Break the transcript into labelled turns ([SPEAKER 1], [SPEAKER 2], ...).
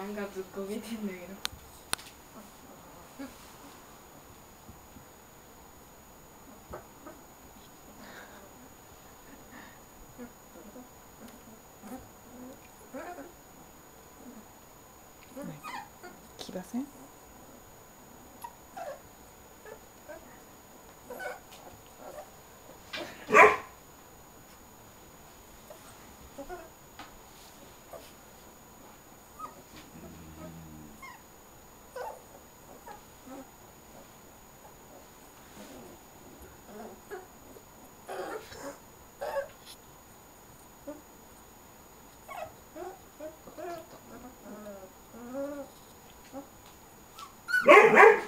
[SPEAKER 1] なんかずっこけてんだけど。
[SPEAKER 2] 来ません？Oh,